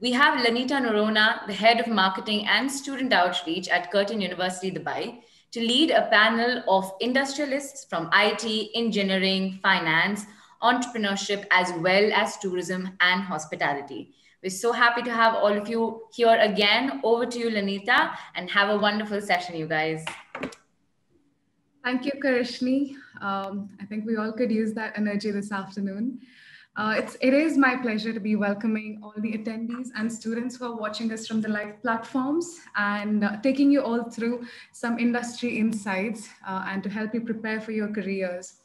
We have Lanita Norona, the head of marketing and student outreach at Curtin University, Dubai, to lead a panel of industrialists from IT, engineering, finance, entrepreneurship, as well as tourism and hospitality. We're so happy to have all of you here again. Over to you, Lanita, and have a wonderful session, you guys. Thank you, Karishni. Um, I think we all could use that energy this afternoon. Uh, it's, it is my pleasure to be welcoming all the attendees and students who are watching us from the live platforms and uh, taking you all through some industry insights uh, and to help you prepare for your careers.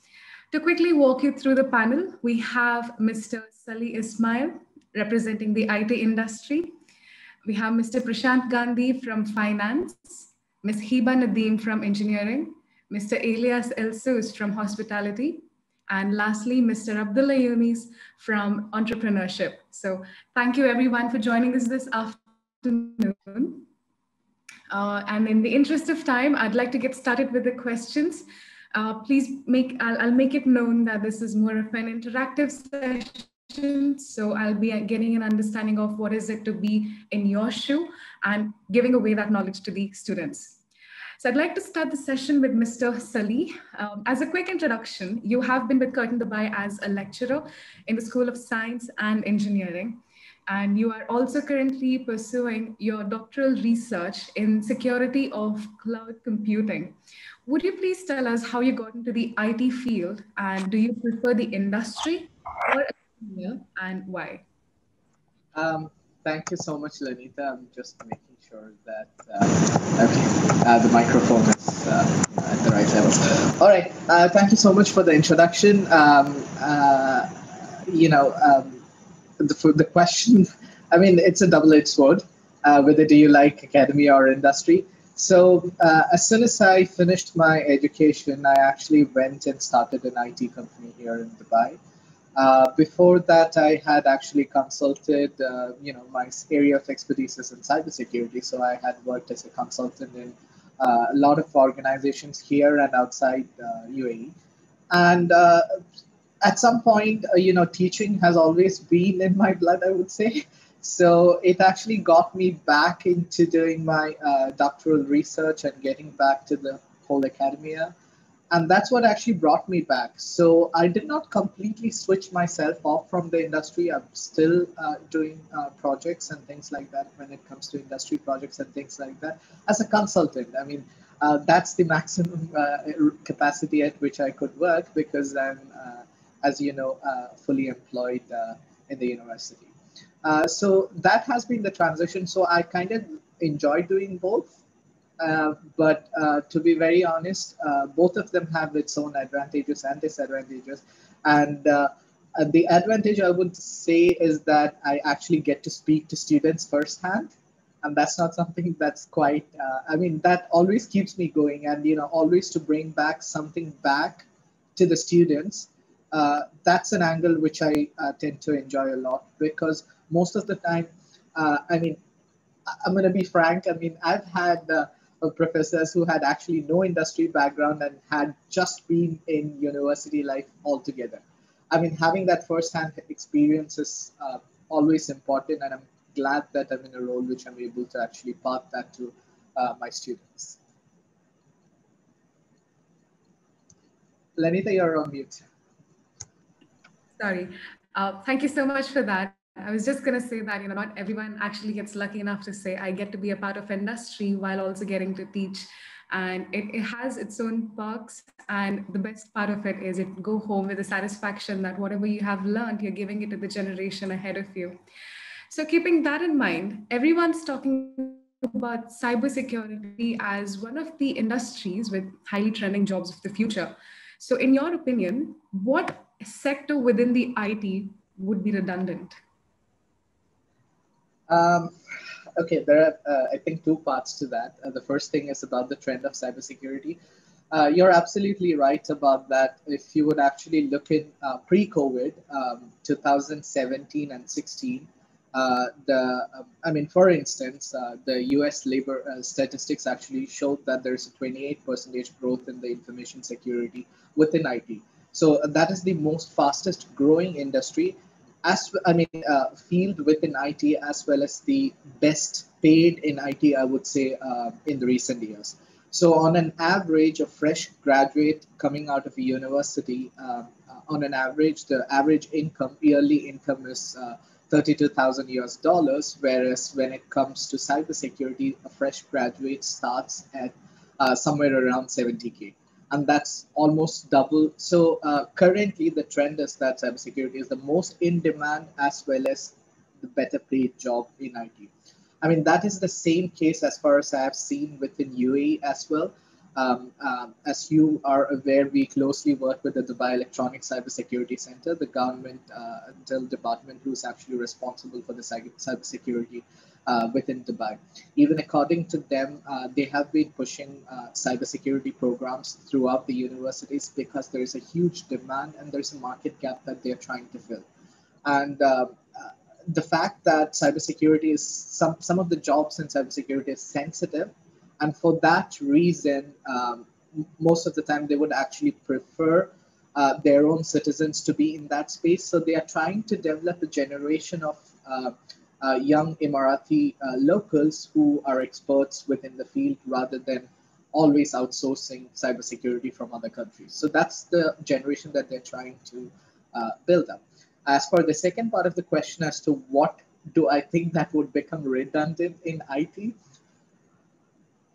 To quickly walk you through the panel, we have Mr. Sali Ismail representing the IT industry. We have Mr. Prashant Gandhi from finance, Ms. Hiba Nadeem from engineering, Mr. Elias Elsus from hospitality, and lastly, Mr. Abdullah Yunis from entrepreneurship. So thank you everyone for joining us this afternoon. Uh, and in the interest of time, I'd like to get started with the questions. Uh, please make, I'll, I'll, make it known that this is more of an interactive session. So I'll be getting an understanding of what is it to be in your shoe and giving away that knowledge to the students. So I'd like to start the session with Mr. Sali. Um, as a quick introduction, you have been with Curtin Dubai as a lecturer in the School of Science and Engineering and you are also currently pursuing your doctoral research in security of cloud computing. Would you please tell us how you got into the IT field and do you prefer the industry or and why? Um, thank you so much, Lanita. I'm just making sure that uh, okay, uh, the microphone is uh, at the right level. All right. Uh, thank you so much for the introduction. Um, uh, you know, um, the, the question, I mean, it's a double-edged sword. Uh, whether do you like academia or industry? So as soon as I finished my education, I actually went and started an IT company here in Dubai. Uh, before that, I had actually consulted, uh, you know, my area of expertise is in cybersecurity. So I had worked as a consultant in uh, a lot of organizations here and outside UAE. Uh, and uh, at some point, you know, teaching has always been in my blood, I would say. So it actually got me back into doing my doctoral research and getting back to the whole academia. And that's what actually brought me back. So I did not completely switch myself off from the industry. I'm still uh, doing uh, projects and things like that when it comes to industry projects and things like that as a consultant. I mean, uh, that's the maximum uh, capacity at which I could work because I'm, uh, as you know, uh, fully employed in the university. So that has been the transition. So I kind of enjoy doing both. Uh, but uh, to be very honest, uh, both of them have its own advantages and disadvantages. And uh, the advantage I would say is that I actually get to speak to students firsthand. And that's not something that's quite, I mean, that always keeps me going. And, you know, always to bring back something back to the students. that's an angle which I tend to enjoy a lot because most of the time, uh, I mean, I'm going to be frank. I mean, I've had uh, professors who had actually no industry background and had just been in university life altogether. I mean, having that firsthand experience is uh, always important, and I'm glad that I'm in a role which I'm able to actually pass that to uh, my students. Lanita, you're on mute. Sorry. Uh, thank you so much for that. I was just going to say that, you know, not everyone actually gets lucky enough to say, I get to be a part of industry while also getting to teach. And it, it has its own perks. And the best part of it is it go home with the satisfaction that whatever you have learned, you're giving it to the generation ahead of you. So keeping that in mind, everyone's talking about cybersecurity as one of the industries with highly trending jobs of the future. So in your opinion, what sector within the IT would be redundant? Um, okay, there are, uh, I think, two parts to that. Uh, the first thing is about the trend of cybersecurity. Uh, you're absolutely right about that. If you would actually look in uh, pre-COVID, um, 2017 and 16, uh, the um, I mean, for instance, uh, the U.S. labor statistics actually showed that there's a 28 percentage growth in the information security within IT. So that is the most fastest growing industry as I mean, uh, field within IT as well as the best paid in IT, I would say, uh, in the recent years. So, on an average, a fresh graduate coming out of a university, um, uh, on an average, the average income, yearly income is uh, 32,000 US dollars, whereas when it comes to cybersecurity, a fresh graduate starts at uh, somewhere around 70K. And that's almost double. So, uh, currently, the trend is that cybersecurity is the most in demand as well as the better paid job in IT. I mean, that is the same case as far as I have seen within UAE as well. Um, um, as you are aware, we closely work with the Dubai Electronic Cybersecurity Center, the government uh, department who's actually responsible for the cybersecurity uh, within Dubai. Even according to them, uh, they have been pushing uh, cybersecurity programs throughout the universities because there is a huge demand and there's a market gap that they're trying to fill. And uh, the fact that cybersecurity is some some of the jobs in cybersecurity is sensitive, and for that reason, um, most of the time they would actually prefer uh, their own citizens to be in that space. So they are trying to develop a generation of uh, uh, young Emirati uh, locals who are experts within the field rather than always outsourcing cybersecurity from other countries. So that's the generation that they're trying to uh, build up. As for the second part of the question as to what do I think that would become redundant in IT,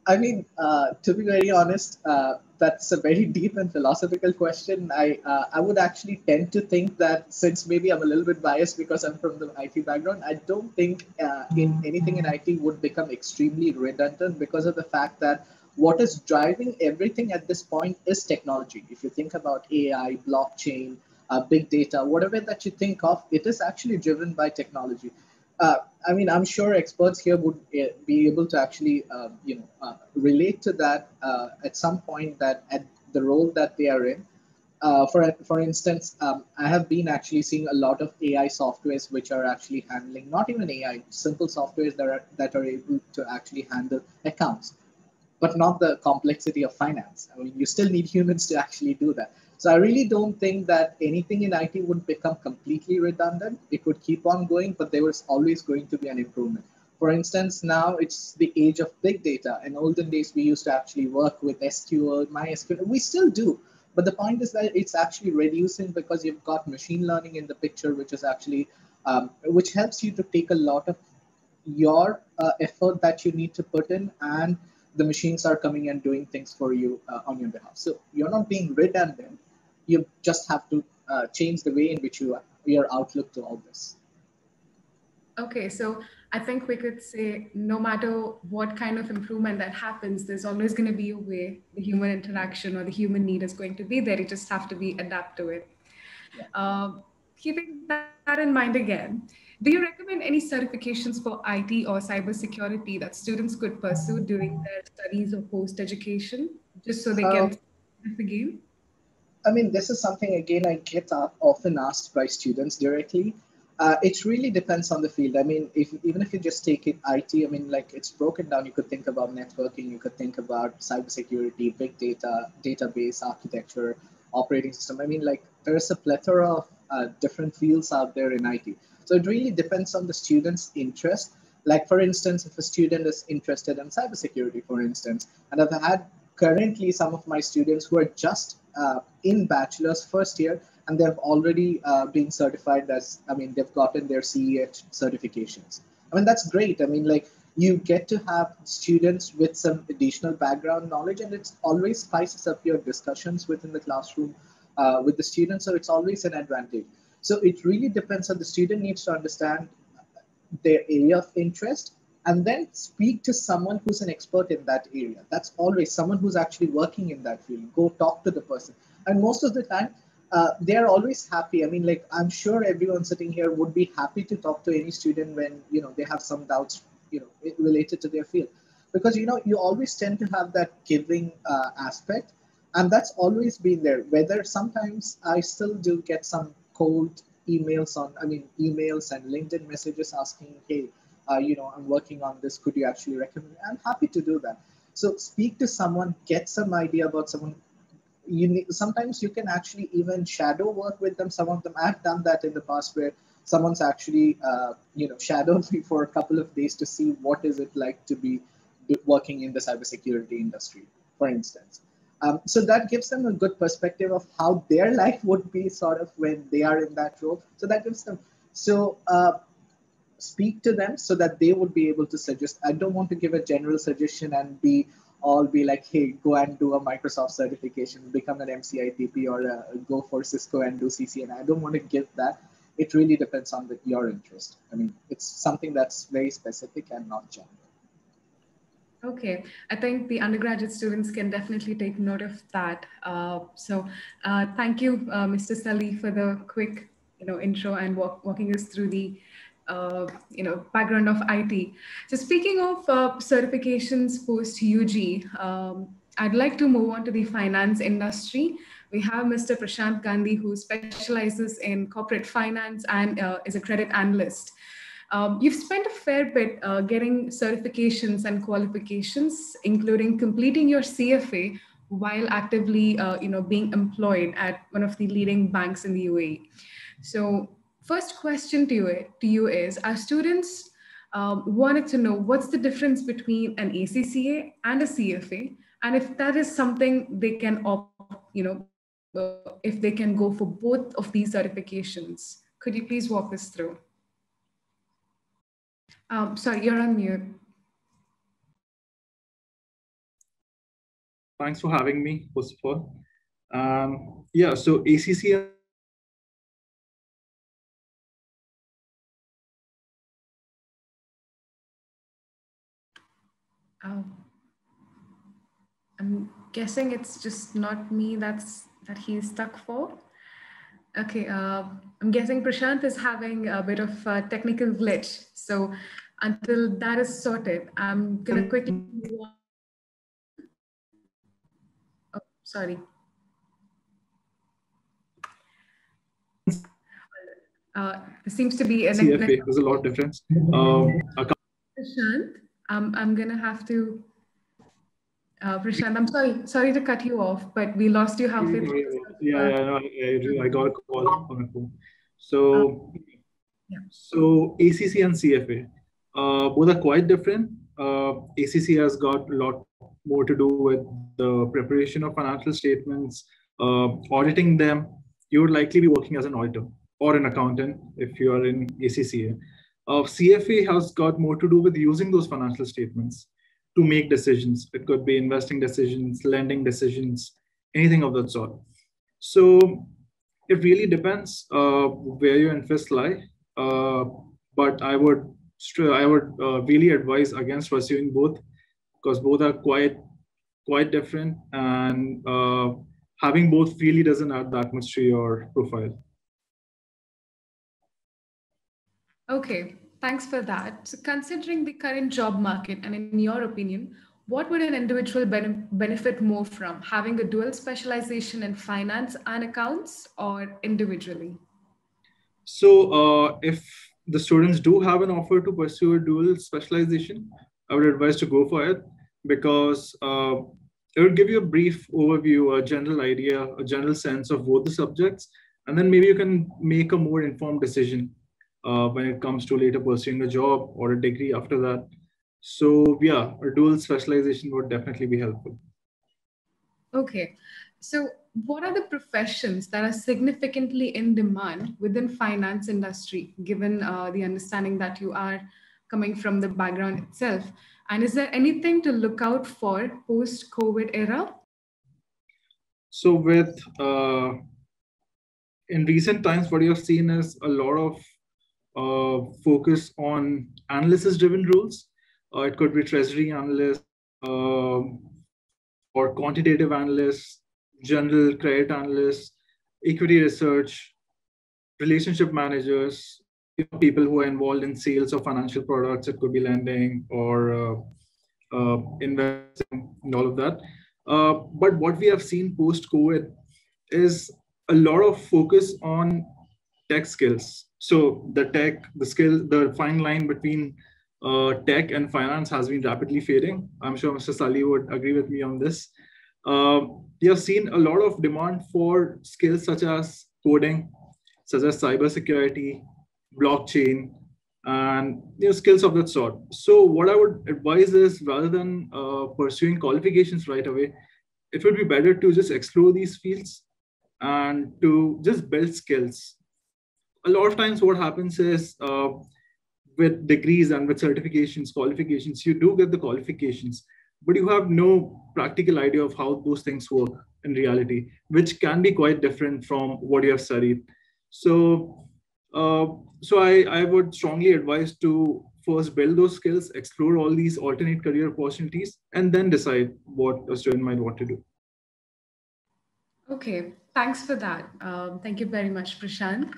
I mean, uh, to be very honest, uh, that's a very deep and philosophical question. I uh, I would actually tend to think that since maybe I'm a little bit biased because I'm from the IT background, I don't think uh, in anything in IT would become extremely redundant because of the fact that what is driving everything at this point is technology. If you think about AI, blockchain, uh, big data, whatever that you think of, it is actually driven by technology. Uh, I mean, I'm sure experts here would uh, be able to actually, uh, you know, uh, relate to that uh, at some point. That at the role that they are in. for for instance, um, I have been actually seeing a lot of AI softwares which are actually handling not even AI, simple softwares that are that are able to actually handle accounts, but not the complexity of finance. I mean, you still need humans to actually do that. So I really don't think that anything in IT would become completely redundant. It would keep on going, but there was always going to be an improvement. For instance, now it's the age of big data. In olden days, we used to actually work with SQL, MySQL. We still do. But the point is that it's actually reducing because you've got machine learning in the picture, which is actually, um, which helps you to take a lot of your uh, effort that you need to put in and the machines are coming and doing things for you uh, on your behalf. So you're not being redundant you just have to uh, change the way in which you your outlook to all this. Okay, so I think we could say no matter what kind of improvement that happens, there's always going to be a way the human interaction or the human need is going to be there. You just have to be adapt to it. Yeah. Uh, keeping that in mind again, do you recommend any certifications for IT or cybersecurity that students could pursue during their studies or post education, just so they can um, the game? I mean, this is something again I get often asked by students directly. Uh, it really depends on the field. I mean, if even if you just take it IT, I mean, like it's broken down. You could think about networking. You could think about cybersecurity, big data, database architecture, operating system. I mean, like there's a plethora of uh, different fields out there in IT. So it really depends on the student's interest. Like for instance, if a student is interested in cybersecurity, for instance, and I've had currently some of my students who are just uh, in bachelor's first year and they've already uh, been certified as i mean they've gotten their CEH certifications. I mean that's great. I mean like you get to have students with some additional background knowledge and it always spices up your discussions within the classroom uh, with the students so it's always an advantage. So it really depends on the student needs to understand their area of interest and then speak to someone who's an expert in that area. That's always someone who's actually working in that field. Go talk to the person. And most of the time, uh, they're always happy. I mean, like I'm sure everyone sitting here would be happy to talk to any student when you know they have some doubts, you know, related to their field, because you know you always tend to have that giving uh, aspect, and that's always been there. Whether sometimes I still do get some cold emails on, I mean, emails and LinkedIn messages asking, hey, uh, you know, I'm working on this. Could you actually recommend? I'm happy to do that. So speak to someone, get some idea about someone. You need, sometimes you can actually even shadow work with them. Some of them I've done that in the past where someone's actually uh, you know shadowed me for a couple of days to see what is it like to be working in the cybersecurity industry, for instance. Um, so that gives them a good perspective of how their life would be sort of when they are in that role. So that gives them so uh, speak to them so that they would be able to suggest. I don't want to give a general suggestion and be all be like, hey, go and do a Microsoft certification, become an MCITP, or uh, go for Cisco and do CCNA. I don't want to give that. It really depends on the, your interest. I mean, it's something that's very specific and not general. Okay, I think the undergraduate students can definitely take note of that. Uh, so uh, thank you, uh, Mr. Sali, for the quick you know, intro and walk, walking us through the uh, you know, background of IT. So speaking of uh, certifications post UG, um, I'd like to move on to the finance industry. We have Mr. Prashant Gandhi, who specializes in corporate finance and uh, is a credit analyst. Um, you've spent a fair bit uh, getting certifications and qualifications, including completing your CFA while actively, uh, you know, being employed at one of the leading banks in the UAE. So first question to you, to you is, our students um, wanted to know what's the difference between an ACCA and a CFA, and if that is something they can opt, you know, uh, if they can go for both of these certifications. Could you please walk us through? Um, sorry, you're on mute. Thanks for having me, first of all. Um, yeah, so ACCA Oh, I'm guessing it's just not me that's that he's stuck for. Okay, uh, I'm guessing Prashant is having a bit of a technical glitch. So until that is sorted, I'm gonna quickly Oh, sorry. Uh, there seems to be a CFA. There's a lot of difference. Um, Prashant, um, I'm gonna have to. Uh, Prashant, I'm sorry, sorry to cut you off, but we lost you halfway through. Yeah, yeah, no, I, I got a call on my phone. So, yeah. so ACC and CFA, uh, both are quite different. Uh, ACC has got a lot more to do with the preparation of financial statements, uh, auditing them. You would likely be working as an auditor or an accountant if you are in ACCA. Uh, CFA has got more to do with using those financial statements to make decisions. It could be investing decisions, lending decisions, anything of that sort. So it really depends uh, where your interests lie. Uh, but I would I would uh, really advise against pursuing both because both are quite quite different and uh, having both really doesn't add that much to your profile. Okay, thanks for that. So considering the current job market, and in your opinion, what would an individual ben benefit more from having a dual specialization in finance and accounts or individually? So, uh, if the students do have an offer to pursue a dual specialization, I would advise to go for it because uh, it would give you a brief overview, a general idea, a general sense of both the subjects, and then maybe you can make a more informed decision uh, when it comes to later pursuing a job or a degree after that. So yeah, a dual specialization would definitely be helpful. Okay. So what are the professions that are significantly in demand within finance industry, given uh, the understanding that you are coming from the background itself? And is there anything to look out for post-COVID era? So with uh, in recent times, what you've seen is a lot of focus on analysis-driven roles. Uh, it could be treasury analyst um, or quantitative analyst, general credit analyst, equity research, relationship managers, people who are involved in sales of financial products. It could be lending or uh, uh, investing and all of that. Uh, but what we have seen post-COVID is a lot of focus on tech skills so the tech, the skill, the fine line between uh, tech and finance has been rapidly fading. I'm sure Mr. Sali would agree with me on this. Uh, we have seen a lot of demand for skills such as coding, such as cybersecurity, blockchain, and you know, skills of that sort. So what I would advise is rather than uh, pursuing qualifications right away, it would be better to just explore these fields and to just build skills. A lot of times what happens is uh, with degrees and with certifications, qualifications, you do get the qualifications, but you have no practical idea of how those things work in reality, which can be quite different from what you have studied. So, uh, so I, I would strongly advise to first build those skills, explore all these alternate career opportunities, and then decide what a student might want to do. Okay, thanks for that. Um, thank you very much, Prashant.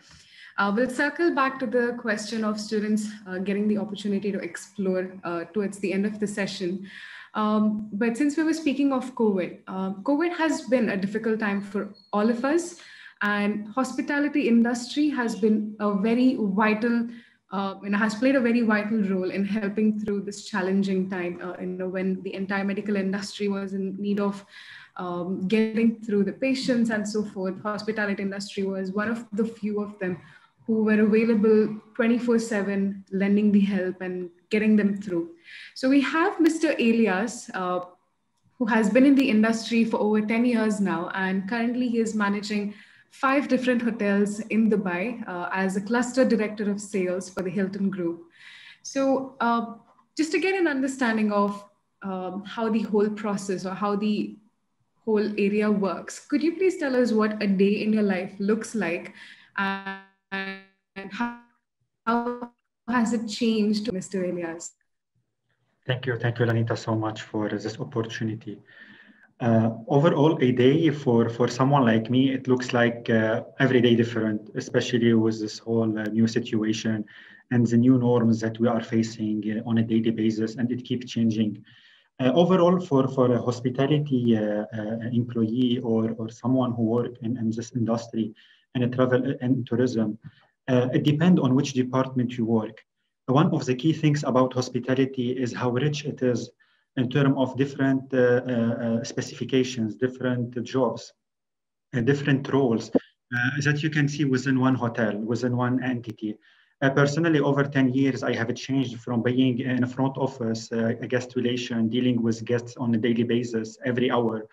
Uh, we'll circle back to the question of students uh, getting the opportunity to explore uh, towards the end of the session. Um, but since we were speaking of COVID, uh, COVID has been a difficult time for all of us, and hospitality industry has been a very vital, uh, and has played a very vital role in helping through this challenging time. Uh, you know, when the entire medical industry was in need of um, getting through the patients and so forth, hospitality industry was one of the few of them who were available 24 7, lending the help and getting them through. So we have Mr. Elias, uh, who has been in the industry for over 10 years now, and currently he is managing five different hotels in Dubai uh, as a cluster director of sales for the Hilton Group. So uh, just to get an understanding of um, how the whole process or how the whole area works, could you please tell us what a day in your life looks like? And and how, how has it changed, Mr. Elias? Thank you. Thank you, Lanita, so much for this opportunity. Uh, overall, a day for, for someone like me, it looks like uh, every day different, especially with this whole uh, new situation and the new norms that we are facing uh, on a daily basis, and it keeps changing. Uh, overall, for, for a hospitality uh, employee or, or someone who work in, in this industry and travel and tourism, uh, it depends on which department you work. One of the key things about hospitality is how rich it is in terms of different uh, uh, uh specifications, different jobs, uh, different roles uh, that you can see within one hotel, within one entity. personally, over 10 years, I have changed from being in a front office, a guest relation, dealing with guests on a daily basis every hour,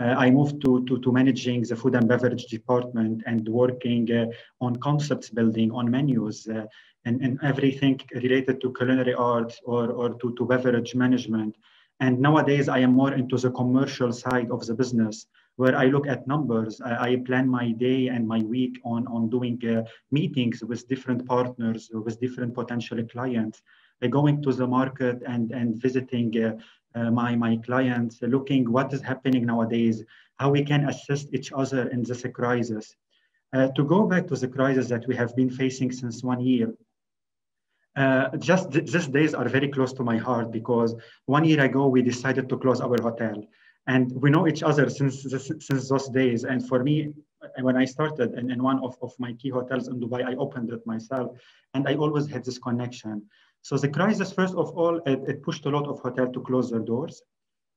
uh, I moved to, to, to, managing the food and beverage department and working uh, on concepts building, on menus, uh, and, and everything related to culinary arts or, or to, to beverage management. And nowadays, I am more into the commercial side of the business, where I look at numbers. I, I plan my day and my week on, on doing uh, meetings with different partners, with different potential clients, uh, going to the market and, and visiting uh, my, my clients, looking what is happening nowadays, how we can assist each other in this crisis. Uh, to go back to the crisis that we have been facing since one year, uh, just th these days are very close to my heart because one year ago we decided to close our hotel and we know each other since since those days and for me when i started in, in one of, of my key hotels in dubai i opened it myself and i always had this connection so the crisis, first of all, it, it pushed a lot of hotels to close their doors.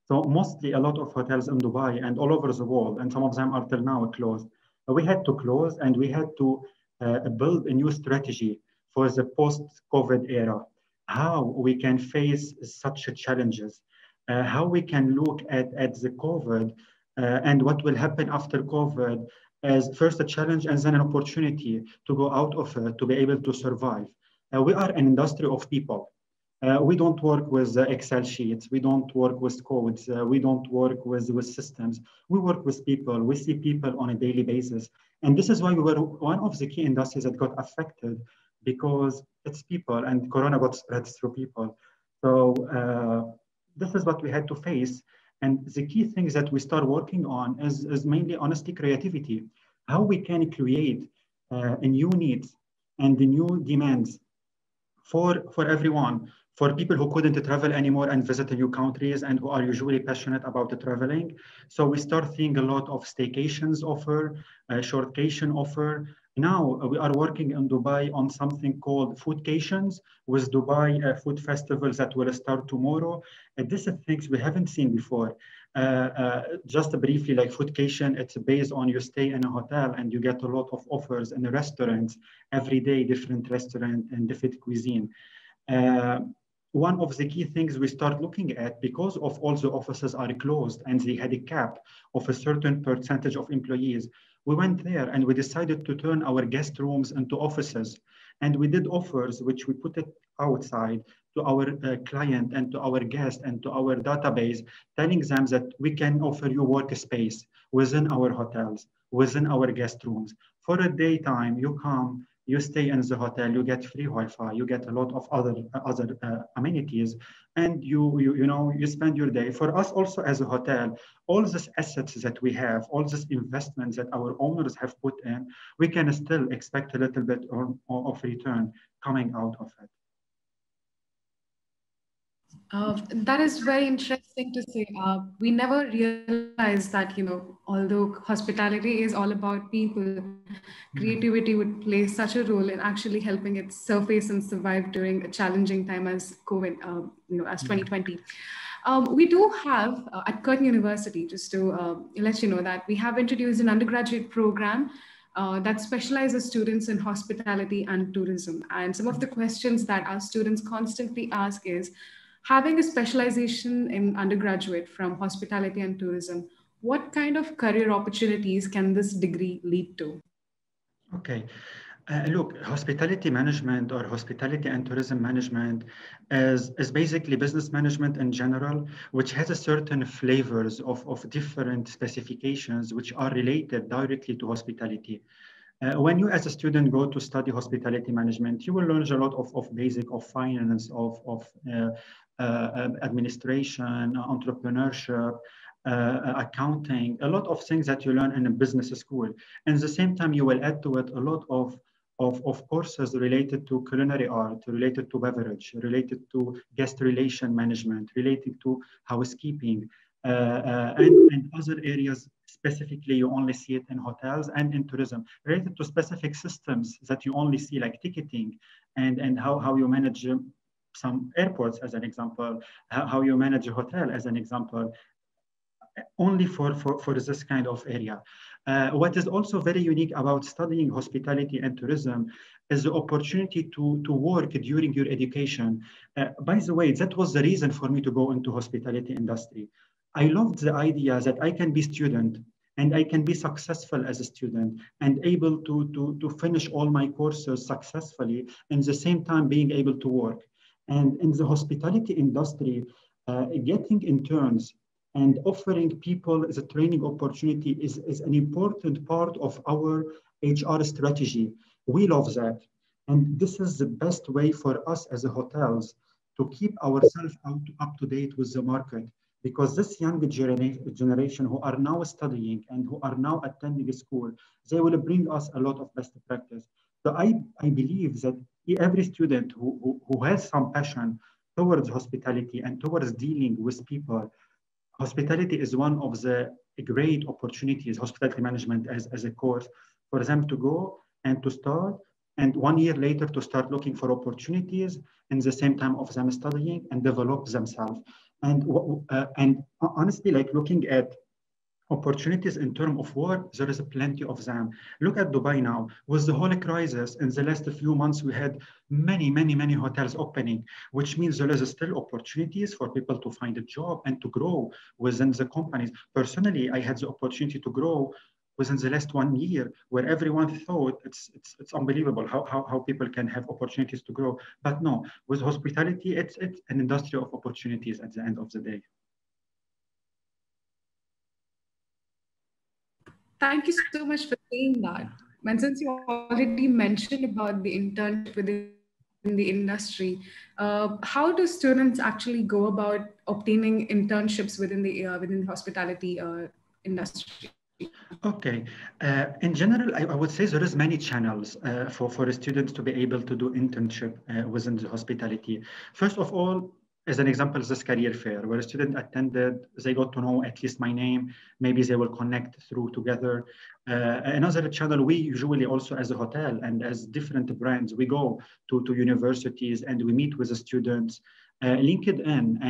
So mostly a lot of hotels in Dubai and all over the world, and some of them are till now closed. We had to close and we had to uh, build a new strategy for the post-COVID era. How we can face such challenges, uh, how we can look at, at the COVID uh, and what will happen after COVID as first a challenge and then an opportunity to go out of it, to be able to survive. Uh, we are an industry of people. Uh, we don't work with uh, Excel sheets. We don't work with codes. We don't work with, with systems. We work with people. We see people on a daily basis. And this is why we were one of the key industries that got affected because it's people and Corona got spread through people. So uh, this is what we had to face. And the key things that we start working on is, is mainly honesty, creativity, how we can create uh, a new needs and the new demands for, for everyone, for people who couldn't travel anymore and visit new countries and who are usually passionate about the traveling. So we start seeing a lot of staycations offer, uh, shortcation offer. Now uh, we are working in Dubai on something called foodcations with Dubai uh, food festivals that will start tomorrow. And this is things we haven't seen before. Uh, uh, just briefly, like Foodcation, it's based on you stay in a hotel and you get a lot of offers in the restaurants every day, different restaurant and different cuisine. Uh, one of the key things we start looking at because of all the offices are closed and they had a cap of a certain percentage of employees we went there and we decided to turn our guest rooms into offices and we did offers which we put it outside to our uh, client and to our guest and to our database, telling them that we can offer you workspace within our hotels, within our guest rooms. For a daytime, you come, you stay in the hotel, you get free Wi-Fi, you get a lot of other other uh, amenities, and you, you you know you spend your day. For us also as a hotel, all these assets that we have, all these investments that our owners have put in, we can still expect a little bit of return coming out of it. Uh, that is very interesting to say. Uh, we never realized that, you know, although hospitality is all about people, mm-hmm. creativity would play such a role in actually helping it surface and survive during a challenging time as COVID, uh, you know, as 2020. Mm-hmm. Um, we do have uh, at Curtin University, just to uh, let you know that we have introduced an undergraduate program uh, that specializes students in hospitality and tourism. And some of the questions that our students constantly ask is, having a specialization in undergraduate from hospitality and tourism, what kind of career opportunities can this degree lead to? Okay. Uh, look, hospitality management or hospitality and tourism management is, is basically business management in general, which has a certain flavors of, of different specifications which are related directly to hospitality. Uh, when you as a student go to study hospitality management, you will learn a lot of, of basic of finance, of, of uh, administration, entrepreneurship, uh, accounting, a lot of things that you learn in a business school. And the same time, you will add to it a lot of of, of courses related to culinary art, related to beverage, related to guest relation management, related to housekeeping, uh, uh, and, and other areas specifically you only see it in hotels and in tourism, related to specific systems that you only see like ticketing and, and how, how you manage some airports as an example, how you manage a hotel as an example, only for, for, for this kind of area. Uh, what is also very unique about studying hospitality and tourism is the opportunity to, to work during your education. Uh, by the way, that was the reason for me to go into hospitality industry. I loved the idea that I can be student and I can be successful as a student and able to, to, to finish all my courses successfully and the same time being able to work. And in the hospitality industry, uh, getting interns and offering people the training opportunity is, is an important part of our HR strategy. We love that. And this is the best way for us as hotels to keep ourselves up to date with the market because this young generation who are now studying and who are now attending school, they will bring us a lot of best practice. So I, I believe that every student who, who, who has some passion towards hospitality and towards dealing with people, hospitality is one of the great opportunities, hospitality management as, as a course, for them to go and to start and one year later to start looking for opportunities in the same time of them studying and develop themselves. And, uh, and honestly, like looking at opportunities in terms of work, there is plenty of them. Look at Dubai now. With the whole crisis, in the last few months, we had many, many, many hotels opening, which means there is still opportunities for people to find a job and to grow within the companies. Personally, I had the opportunity to grow within the last one year where everyone thought it's, it's, it's unbelievable how, how, how people can have opportunities to grow. But no, with hospitality, it's, it's an industry of opportunities at the end of the day. Thank you so much for saying that. And since you already mentioned about the internship within the industry, uh, how do students actually go about obtaining internships within the uh, within the hospitality uh, industry? Okay. Uh, in general, I, I, would say there is many channels uh, for, for students to be able to do internship uh, within the hospitality. First of all, as an example, this career fair where a student attended, they got to know at least my name, maybe they will connect through together. Uh, another channel, we usually also as a hotel and as different brands, we go to, to universities and we meet with the students Uh, LinkedIn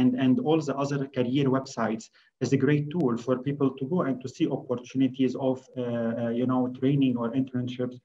and, and all the other career websites is a great tool for people to go and to see opportunities of, uh, uh, you know, training or internships.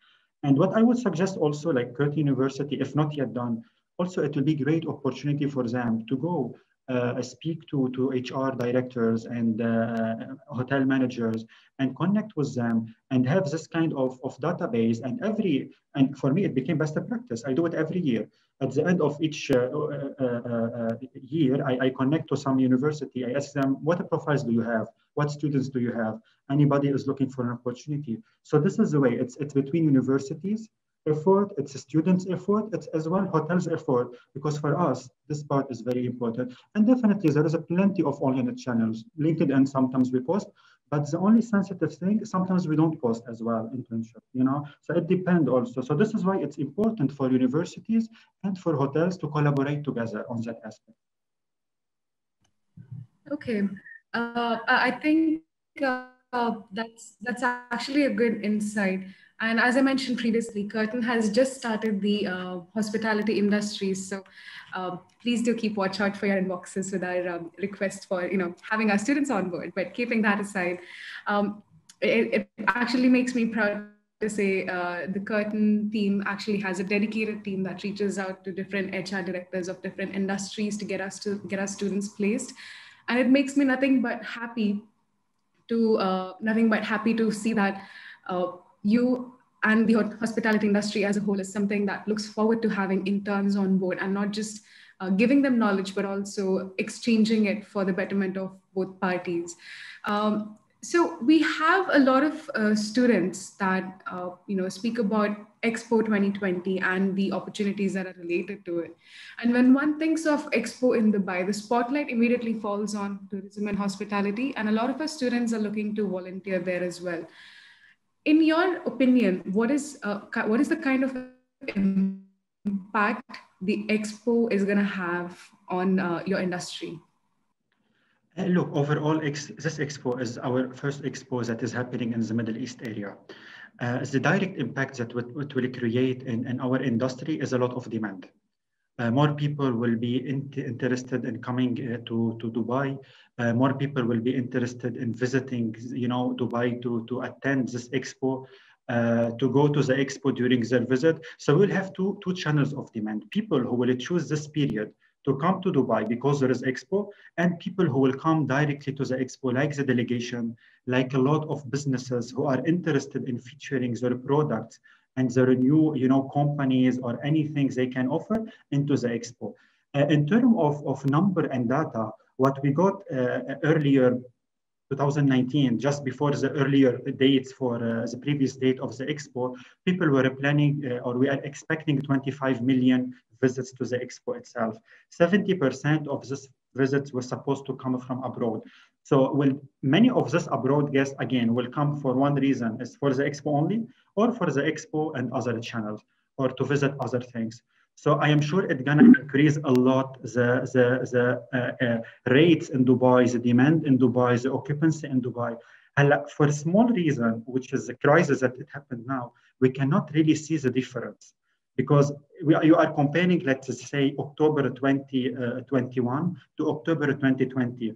And what I would suggest also, like Curtin University, if not yet done, also it will be great opportunity for them to go uh, speak to, to HR directors and uh, hotel managers and connect with them and have this kind of, of database. And every, and for me, it became best practice. I do it every year. At the end of each uh, uh, uh, year, I, I connect to some university. I ask them, what profiles do you have? What students do you have? Anybody is looking for an opportunity. So this is the way it's, it's between universities effort, it's a student's effort, it's as well hotel's effort, because for us, this part is very important. And definitely there is a plenty of alternate channels. LinkedIn, and sometimes we post, but the only sensitive thing, sometimes we don't post as well internship, you know? So it depends also. So this is why it's important for universities and for hotels to collaborate together on that aspect. Okay, uh, I think uh, that's that's actually a good insight. And as I mentioned previously, Curtin has just started the uh, hospitality industry. So uh, please do keep watch out for your inboxes with our um, request for you know having our students on board. But keeping that aside, um, it, it, actually makes me proud to say uh, the Curtin team actually has a dedicated team that reaches out to different HR directors of different industries to get us to get our students placed. And it makes me nothing but happy to uh, nothing but happy to see that uh, you and the hospitality industry as a whole is something that looks forward to having interns on board and not just uh, giving them knowledge, but also exchanging it for the betterment of both parties. Um, so we have a lot of uh, students that uh, you know speak about Expo 2020 and the opportunities that are related to it. And when one thinks of Expo in Dubai, the spotlight immediately falls on tourism and hospitality, and a lot of our students are looking to volunteer there as well in your opinion, what is uh, what is the kind of impact the expo is going to have on uh, your industry? Uh, look, overall, ex this expo is our first expo that is happening in the Middle East area. Uh, the direct impact that it will create in, in our industry is a lot of demand. Uh, more people will be in interested in coming uh, to, to Dubai. Uh, more people will be interested in visiting, you know, Dubai to, to attend this expo, uh, to go to the expo during their visit. So we'll have two, two channels of demand. People who will choose this period to come to Dubai because there is expo and people who will come directly to the expo like the delegation, like a lot of businesses who are interested in featuring their products and there are new you know, companies or anything they can offer into the expo. Uh, in terms of, of number and data, what we got uh, earlier 2019, just before the earlier dates for uh, the previous date of the expo, people were planning uh, or we are expecting 25 million visits to the expo itself. 70% of this visits were supposed to come from abroad. So will many of this abroad guests again will come for one reason is for the expo only or for the expo and other channels or to visit other things. So I am sure it's gonna increase a lot the, the, the uh, uh, rates in Dubai, the demand in Dubai, the occupancy in Dubai. And for a small reason, which is the crisis that it happened now, we cannot really see the difference because we, you are comparing, let's say, October 2021 uh, to October 2020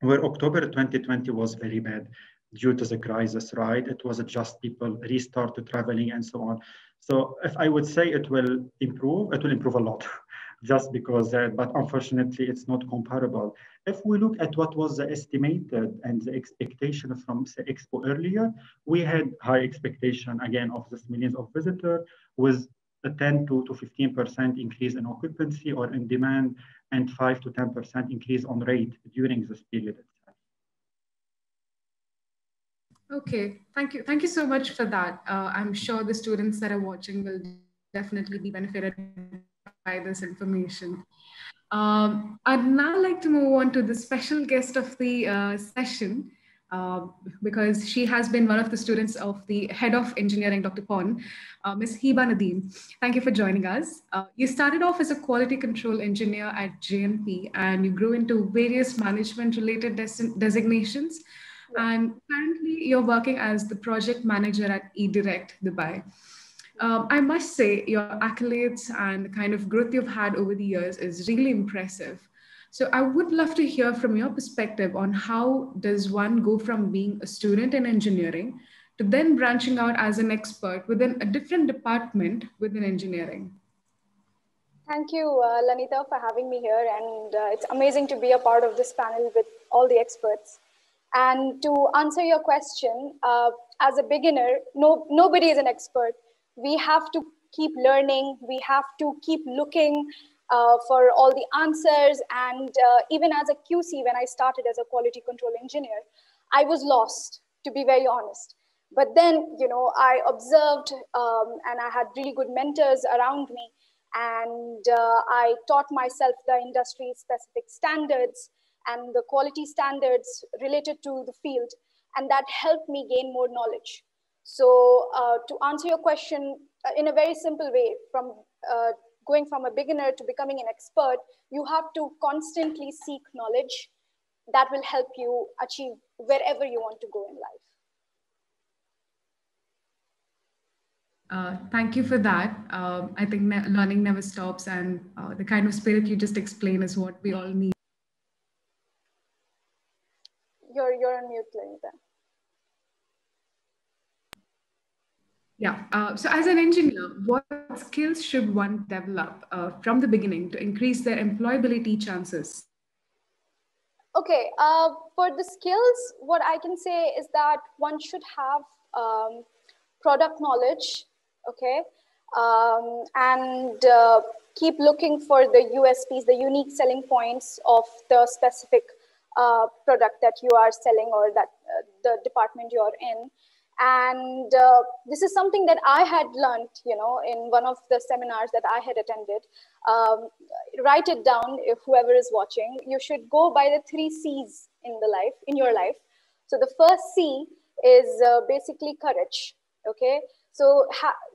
where October 2020 was very bad due to the crisis, right? It was just people restarted traveling and so on. So if I would say it will improve, it will improve a lot just because, uh, but unfortunately it's not comparable. If we look at what was the estimated and the expectation from the Expo earlier, we had high expectation again of this millions of visitors with a 10 to, to 15% increase in occupancy or in demand and 5 to 10% increase on rate during this period. Okay, thank you. Thank you so much for that. Uh, I'm sure the students that are watching will definitely be benefited by this information. Um, I'd now like to move on to the special guest of the uh, session, uh, because she has been one of the students of the head of engineering, Dr. Pon, uh, Ms. Hiba Nadeem. Thank you for joining us. Uh, you started off as a quality control engineer at JNP and you grew into various management related des designations. And currently you're working as the project manager at eDirect Dubai. Um, I must say, your accolades and the kind of growth you've had over the years is really impressive. So I would love to hear from your perspective on how does one go from being a student in engineering to then branching out as an expert within a different department within engineering. Thank you, uh, Lanita, for having me here. And uh, it's amazing to be a part of this panel with all the experts. And to answer your question, uh, as a beginner, no, nobody is an expert. We have to keep learning. We have to keep looking uh, for all the answers. And uh, even as a QC, when I started as a quality control engineer, I was lost, to be very honest. But then, you know, I observed um, and I had really good mentors around me. And uh, I taught myself the industry specific standards and the quality standards related to the field. And that helped me gain more knowledge. So uh, to answer your question uh, in a very simple way, from going from a beginner to becoming an expert, you have to constantly seek knowledge that will help you achieve wherever you want to go in life. Uh, thank you for that. Uh, I think ne learning never stops, and uh, the kind of spirit you just explained is what we all need. You're, you're on mute, Lanita. Yeah. Uh, so, as an engineer, what skills should one develop uh, from the beginning to increase their employability chances? Okay. Uh, for the skills, what I can say is that one should have um, product knowledge. Okay. Um, and uh, keep looking for the USPs, the unique selling points of the specific uh, product that you are selling or that uh, the department you're in and uh, this is something that i had learned you know in one of the seminars that i had attended. Um, write it down if whoever is watching. You should go by the three c's in the life in your life. So the first c is uh, basically courage okay? So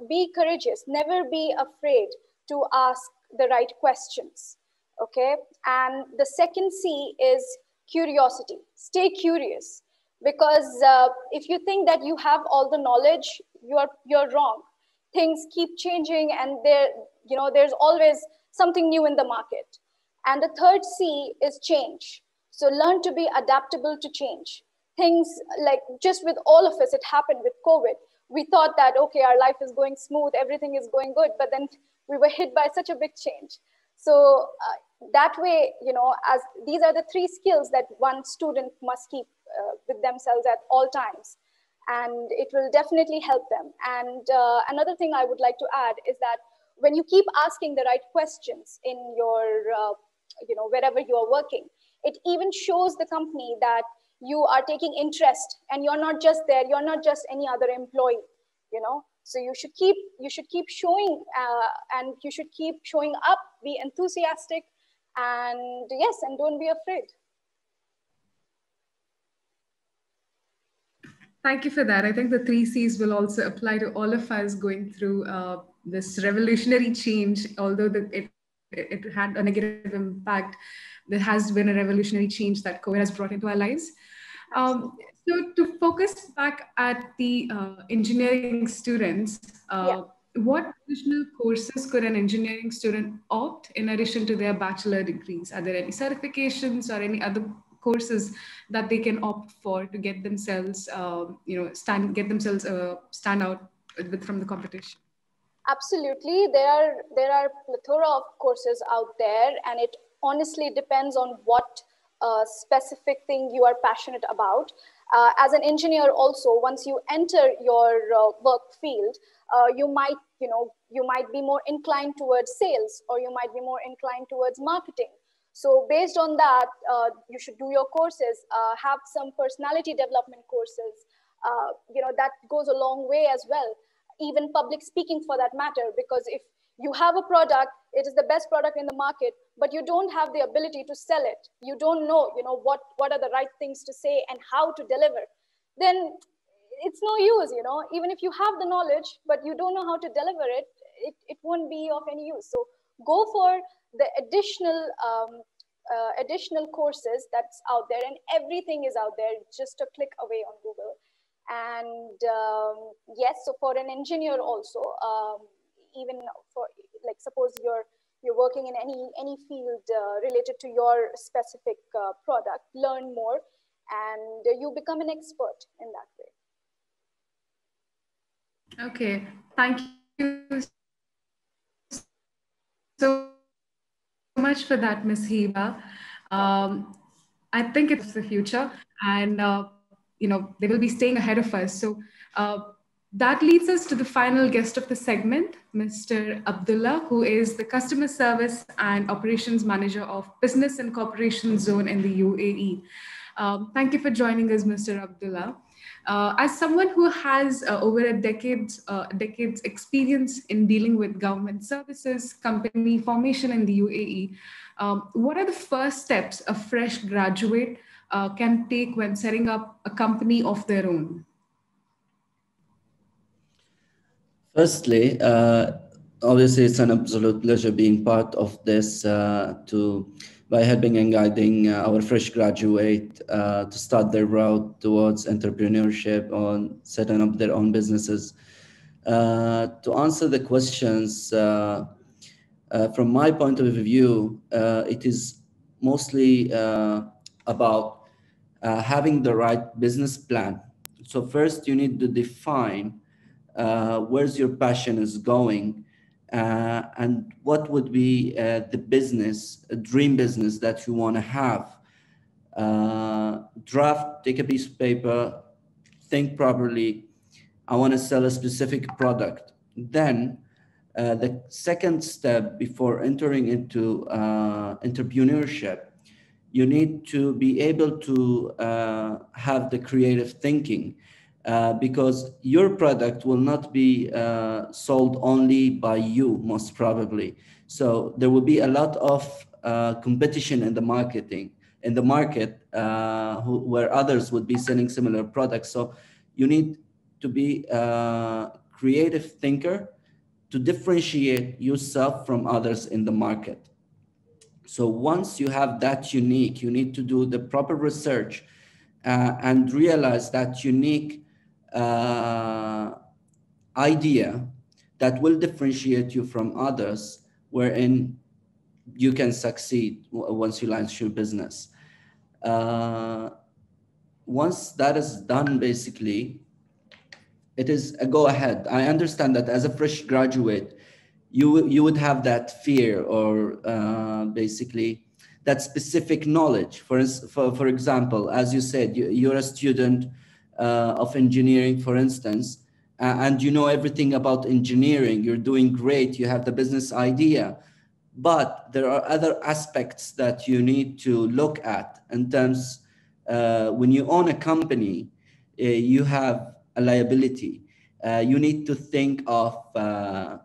be courageous. Never be afraid to ask the right questions okay? And the second c is curiosity. Stay curious because uh, if you think that you have all the knowledge you're you're wrong. Things keep changing and there you know there's always something new in the market. And the third c is change. So learn to be adaptable to change. Things like just with all of us it happened with covid. We thought that okay our life is going smooth everything is going good but then we were hit by such a big change. So uh, that way you know as these are the three skills that one student must keep uh, with themselves at all times. And it will definitely help them. And uh, another thing i would like to add is that when you keep asking the right questions in your uh, you know wherever you are working it even shows the company that you are taking interest and you're not just there you're not just any other employee you know. So you should keep you should keep showing uh, and you should keep showing up be enthusiastic and yes and don't be afraid Thank you for that. I think the three C's will also apply to all of us going through uh, this revolutionary change. Although the, it it had a negative impact, there has been a revolutionary change that COVID has brought into our lives. Um, so to focus back at the uh, engineering students, uh, yeah. what additional courses could an engineering student opt in addition to their bachelor degrees? Are there any certifications or any other courses that they can opt for to get themselves, uh, you know, stand get themselves uh, stand out with, from the competition? Absolutely, there are there are plethora of courses out there, and it honestly depends on what uh, specific thing you are passionate about. Uh, as an engineer, also once you enter your uh, work field, uh, you might you know you might be more inclined towards sales, or you might be more inclined towards marketing so based on that, uh, you should do your courses, uh, have some personality development courses. Uh, you know, that goes a long way as well. Even public speaking for that matter, because if you have a product, it is the best product in the market, but you don't have the ability to sell it. You don't know, you know, what, what are the right things to say and how to deliver. Then it's no use, you know, even if you have the knowledge, but you don't know how to deliver it, it, it won't be of any use. So go for the additional um, uh, additional courses that's out there and everything is out there just a click away on google And um, yes, so for an engineer also, um, even for like suppose you're you're working in any any field uh, related to your specific uh, product, learn more, and you become an expert in that way. Okay, thank you so much for that, Ms. Hiba. Um, I think it's the future, and uh, you know they will be staying ahead of us. So uh, that leads us to the final guest of the segment, Mr. Abdullah, who is the customer service and operations manager of Business and Corporation Zone in the UAE. Um, thank you for joining us, Mr. Abdullah. Uh, as someone who has uh, over a decade's, uh, decade's experience in dealing with government services, company formation in the UAE, um, what are the first steps a fresh graduate uh, can take when setting up a company of their own? Firstly, uh, obviously, it's an absolute pleasure being part of this uh, to by helping and guiding uh, our fresh graduate uh, to start their route towards entrepreneurship on setting up their own businesses. Uh, to answer the questions, from my point of view, it is mostly about having the right business plan. So first, you need to define where's your passion is going and what would be uh, the business, a dream business that you want to have. Uh, draft, take a piece of paper, think properly. I want to sell a specific product. Then uh, the second step before entering into uh, entrepreneurship, you need to be able to uh, have the creative thinking uh, because your product will not be uh, sold only by you, most probably. So there will be a lot of uh, competition in the marketing in the market uh, who, where others would be selling similar products. So you need to be a creative thinker to differentiate yourself from others in the market. So once you have that unique, you need to do the proper research uh, and realize that unique uh, idea that will differentiate you from others wherein you can succeed once you launch your business. Uh, once that is done, basically, it is a go ahead. I understand that as a fresh graduate, you, you would have that fear or uh, basically that specific knowledge. For, for, for example, as you said, you, you're a student of engineering, for instance, uh, and you know everything about engineering, you're doing great, you have the business idea, but there are other aspects that you need to look at in terms uh, when you own a company, uh, you have a liability. Uh, you need to think of uh,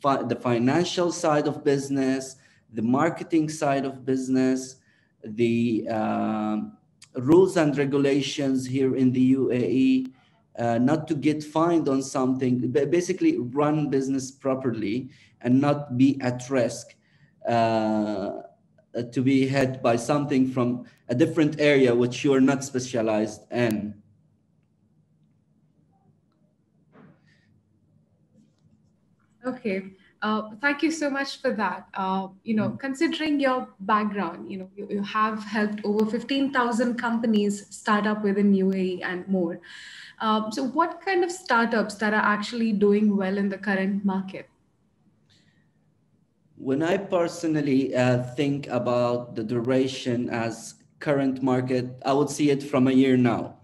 fi- the financial side of business, the marketing side of business, the um, rules and regulations here in the UAE, uh, not to get fined on something, basically run business properly and not be at risk uh, to be hit by something from a different area which you're not specialized in. Okay. Uh, thank you so much for that. Uh, you know, mm. considering your background, you know, you, you have helped over 15,000 companies start up within UAE and more. Um, so what kind of startups that are actually doing well in the current market? When I personally uh, think about the duration as current market, I would see it from a year now.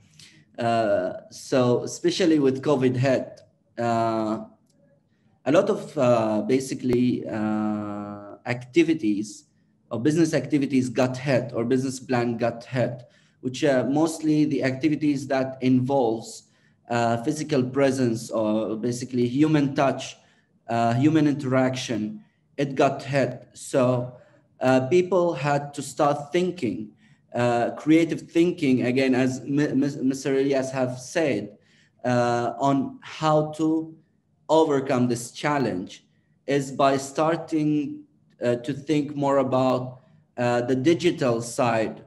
Uh, so especially with COVID hit, uh, a lot of uh, basically uh, activities or business activities got hit or business plan got hit, which are mostly the activities that involves uh, physical presence or basically human touch, uh, human interaction. It got hit. So uh, people had to start thinking, uh, creative thinking, again, as Mr. Elias have said, on how to overcome this challenge is by starting uh, to think more about uh, the digital side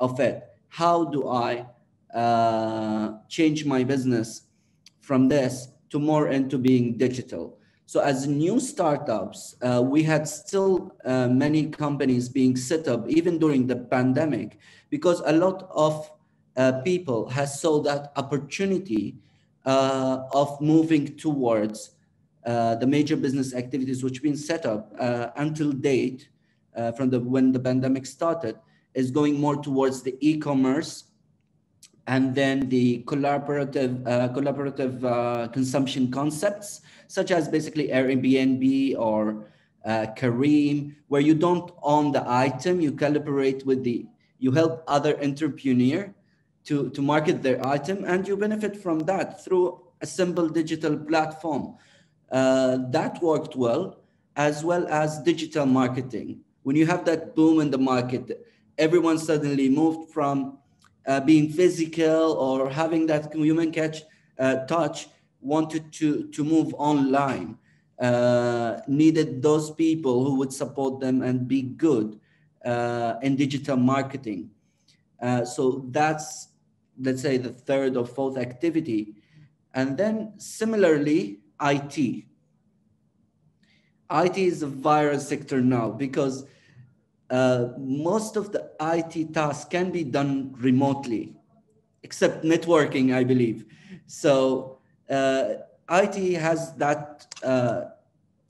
of it. How do I uh, change my business from this to more into being digital. So as new startups, uh, we had still uh, many companies being set up even during the pandemic because a lot of uh, people has saw that opportunity uh, of moving towards uh, the major business activities which been set up uh, until date from the when the pandemic started is going more towards the e-commerce and then the collaborative uh, collaborative uh, consumption concepts such as basically Airbnb or uh, Careem, where you don't own the item, you collaborate with the you help other entrepreneur to to market their item, and you benefit from that through a simple digital platform. Uh, that worked well, as well as digital marketing. When you have that boom in the market, everyone suddenly moved from uh, being physical or having that human catch uh, touch, wanted to, to move online, uh, needed those people who would support them and be good uh, in digital marketing. Uh, so that's, let's say, the third or fourth activity. And then similarly, IT. IT is a viral sector now because uh, most of the IT tasks can be done remotely, except networking, I believe. So uh, IT has that, uh,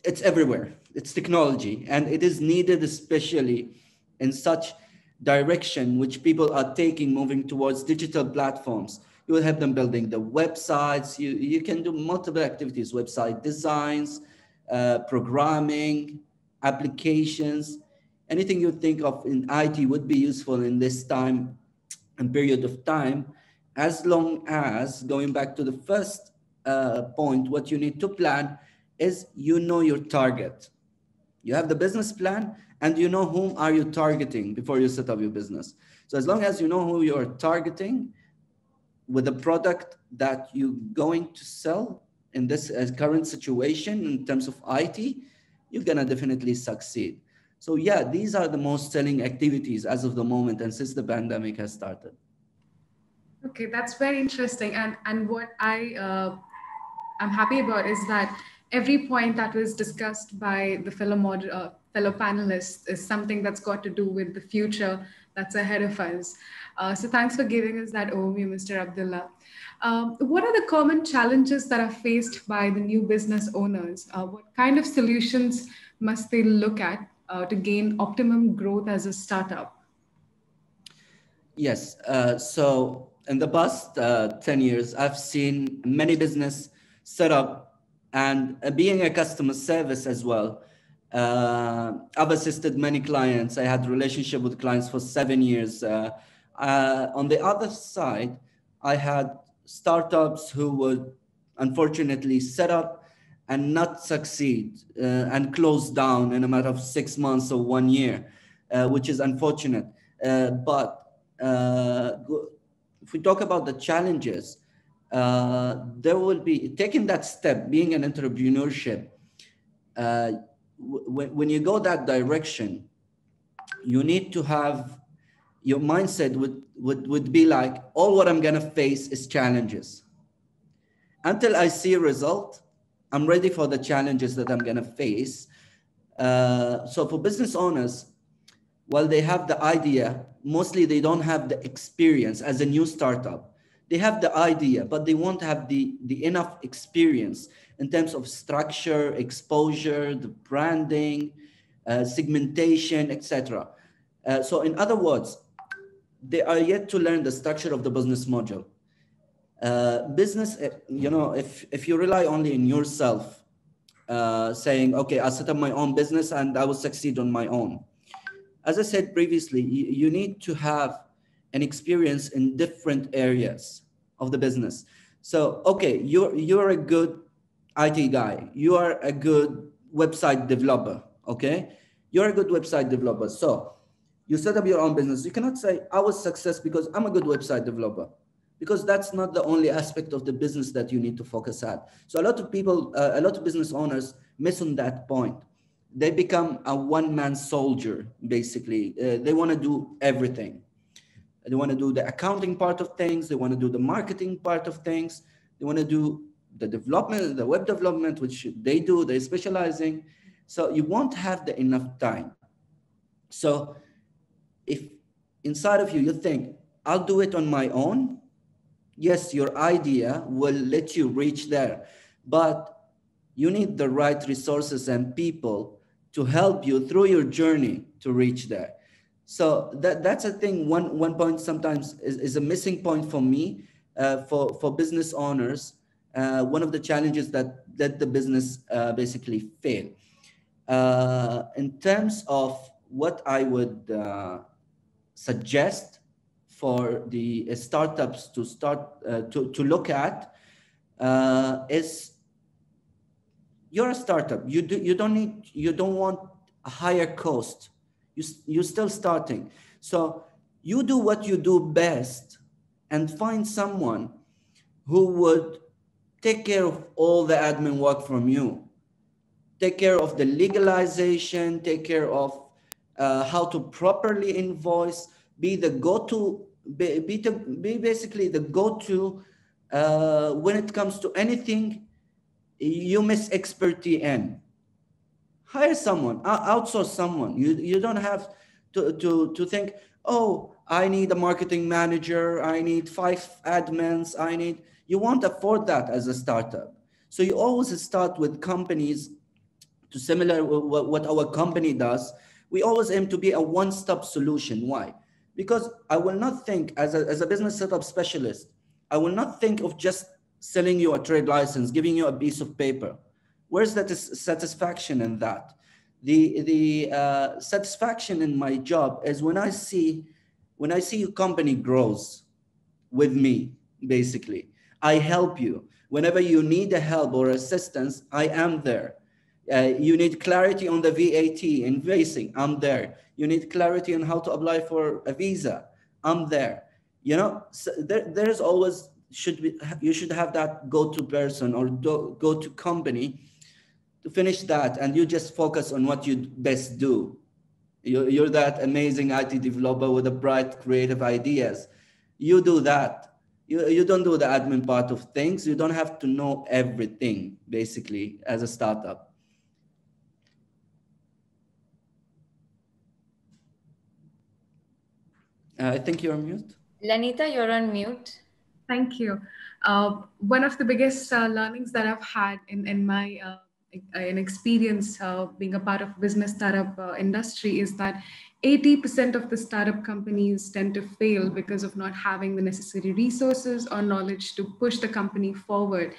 it's everywhere. It's technology, and it is needed especially in such direction which people are taking, moving towards digital platforms. You will have them building the websites. You, you can do multiple activities, website designs, uh, programming, applications, anything you think of in IT would be useful in this time and period of time, as long as going back to the first uh, point, what you need to plan is you know your target. You have the business plan and you know whom are you targeting before you set up your business. So as long as you know who you're targeting with the product that you're going to sell in this uh, current situation in terms of IT, you're gonna definitely succeed. So yeah, these are the most selling activities as of the moment and since the pandemic has started. Okay, that's very interesting. And and what I uh, I'm happy about is that every point that was discussed by the fellow mod, uh, fellow panelists is something that's got to do with the future that's ahead of us. Uh, so thanks for giving us that overview, Mr. Abdullah. Um, what are the common challenges that are faced by the new business owners? Uh, what kind of solutions must they look at uh, to gain optimum growth as a startup? Yes. Uh, so in the past uh, 10 years, I've seen many business set up and being a customer service as well. Uh, I've assisted many clients. I had relationship with clients for seven years. Uh, on the other side, I had startups who were unfortunately set up and not succeed uh, and close down in a matter of six months or one year, uh, which is unfortunate. Uh, but uh, if we talk about the challenges, uh, there will be taking that step, being an entrepreneurship. Uh, w- when you go that direction, you need to have your mindset would, would, would be like all what i'm to face is challenges until i see a result I'm ready for the challenges that I'm to face. Uh, so for business owners, while they have the idea, mostly they don't have the experience as a new startup. They have the idea, but they won't have the, the enough experience in terms of structure, exposure, the branding, uh, segmentation, etc. Uh, so in other words, they are yet to learn the structure of the business model uh, business, eh, you know, if, if you rely only in yourself, uh, saying, okay, I'll set up my own business and I will succeed on my own. As I said previously, you, you need to have an experience in different areas of the business. So, okay, you're, you're a good IT guy. You are a good website developer, okay? You're a good website developer. So you set up your own business. You cannot say, I was success because I'm a good website developer because that's not the only aspect of the business that you need to focus at. So a lot of people, uh, a lot of business owners miss on that point. They become a one-man soldier, basically. Uh, they want to do everything. they want to do the accounting part of things, they want to do the marketing part of things, they want to do the development, the web development, which they do, they're specializing. So you won't have the enough time. So if inside of you, you think, I'll do it on my own, yes, your idea will let you reach there, but you need the right resources and people to help you through your journey to reach there. So that, that's a thing, one, one point sometimes is, is a missing point for me, uh, for, for business owners. Uh, one of the challenges that let the business uh, basically fail. Uh, in terms of what I would uh, suggest for the startups to start uh, to, to look at is you're a startup. You do you don't need you don't want a higher cost. You you're still starting. So you do what you do best and find someone who would take care of all the admin work from you. Take care of the legalization, take care of uh, how to properly invoice, be the go-to, be, be, be basically the go-to uh, when it comes to anything you miss expertise in. Hire someone, outsource someone. You, you don't have to, to, to think, oh, I need a marketing manager, I need five admins, I need, you won't afford that as a startup. So you always start with companies to similar what, our company does. We always aim to be a one-stop solution. Why? Because I will not think as a, as a business setup specialist, I will not think of just selling you a trade license, giving you a piece of paper. Where's that satisfaction in that? The, the uh, satisfaction in my job is when I see when I see your company grows with me, basically. I help you. Whenever you need a help or assistance, I am there. Uh, you need clarity on the VAT invoicing, I'm there. You need clarity on how to apply for a visa, I'm there. You know, so there, there's always should be you should have that go-to person or go-to company to finish that and you just focus on what you best do you're, you're that amazing it developer with a bright creative ideas you do that you, you don't do the admin part of things. You don't have to know everything basically as a startup. Uh, i think you're on mute. Lanita you're on mute. Thank you. Uh, one of the biggest uh, learnings that I've had in, in my uh, in experience uh, being a part of business startup uh, industry is that 80% of the startup companies tend to fail because of not having the necessary resources or knowledge to push the company forward.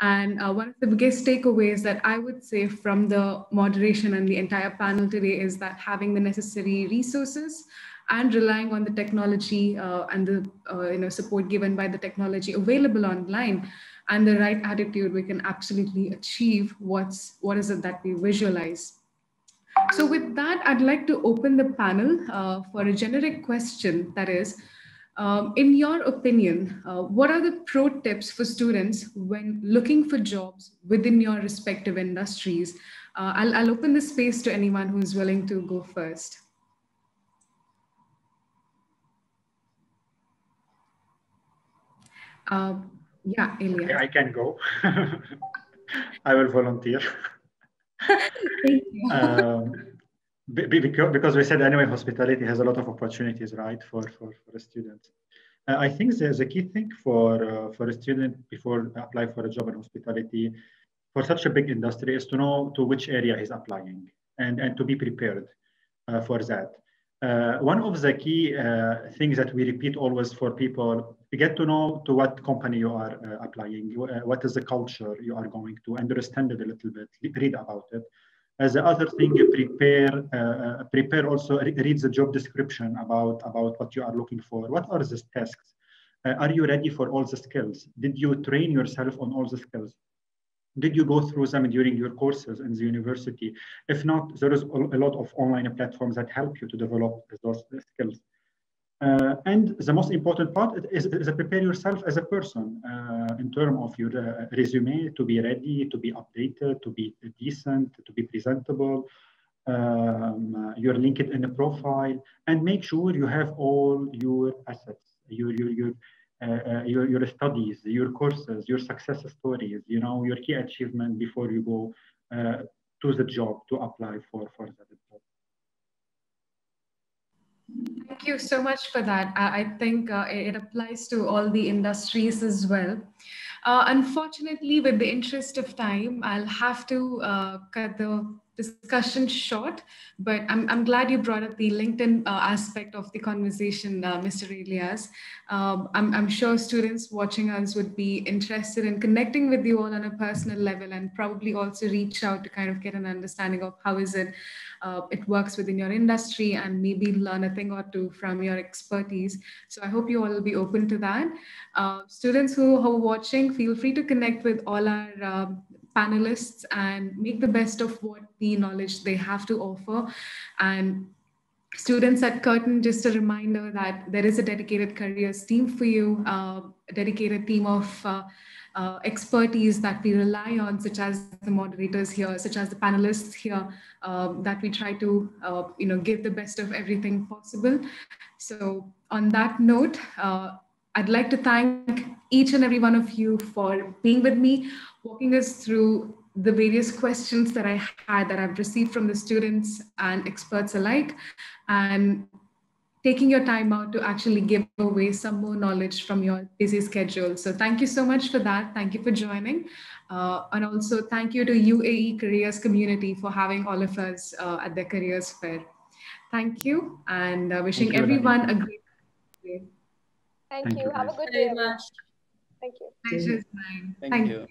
And uh, one of the biggest takeaways that I would say from the moderation and the entire panel today is that having the necessary resources and relying on the technology uh, and the uh, you know support given by the technology available online and the right attitude we can absolutely achieve what's what is it that we visualize so with that i'd like to open the panel uh, for a generic question that is um, in your opinion, uh, what are the pro tips for students when looking for jobs within your respective industries? Uh, I'll, I'll open the space to anyone who's willing to go first. Uh, yeah, Ilya. I can go. I will volunteer. Um, because, because we said anyway, hospitality has a lot of opportunities, right, for, for, for a student. Uh, I think there's a key thing for, uh, for a student before apply for a job in hospitality for such a big industry is to know to which area he's applying and, and to be prepared uh, for that. Uh, one of the key uh, things that we repeat always for people, get to know to what company you are uh, applying, uh, what is the culture you are going to, understand it a little bit, read about it. As the other thing, prepare, uh, uh, prepare also, read the job description about, about what you are looking for. What are the tasks? are you ready for all the skills? Did you train yourself on all the skills? Did you go through them during your courses in the university? If not, there is a lot of online platforms that help you to develop those skills. Uh, and the most important part is, is, prepare yourself as a person uh, in terms of your uh, resume to be ready, to be updated, to be decent, to be presentable. um, your LinkedIn profile, and make sure you have all your assets, your your your uh, uh, your, your studies, your courses, your success stories, you know, your key achievement before you go uh, to the job to apply for, for the job. Thank you so much for that. I, I think uh, it applies to all the industries as well. Uh, unfortunately, with the interest of time, I'll have to uh, cut the discussion short, but I'm, I'm glad you brought up the LinkedIn uh, aspect of the conversation, uh, Mr. Elias. Um, I'm, I'm sure students watching us would be interested in connecting with you all on a personal level and probably also reach out to kind of get an understanding of how is it uh, it works within your industry and maybe learn a thing or two from your expertise. So I hope you all will be open to that. Uh, students who, who, are watching, feel free to connect with all our um, panelists and make the best of what the knowledge they have to offer. And students at Curtin, just a reminder that there is a dedicated careers team for you, uh, a dedicated team of uh, uh, expertise that we rely on, such as the moderators here, such as the panelists here, um, that we try to, uh, you know, give the best of everything possible. So on that note, uh, I'd like to thank each and every one of you for being with me, walking us through the various questions that I had that I've received from the students and experts alike, and taking your time out to actually give away some more knowledge from your busy schedule. So thank you so much for that. Thank you for joining. Uh, and also thank you to UAE Careers community for having all of us uh, at the Careers Fair. Thank you and uh, wishing you, everyone a great day. Thank, Thank you. you. Have a good day. Thank you. Thank you. Thank you.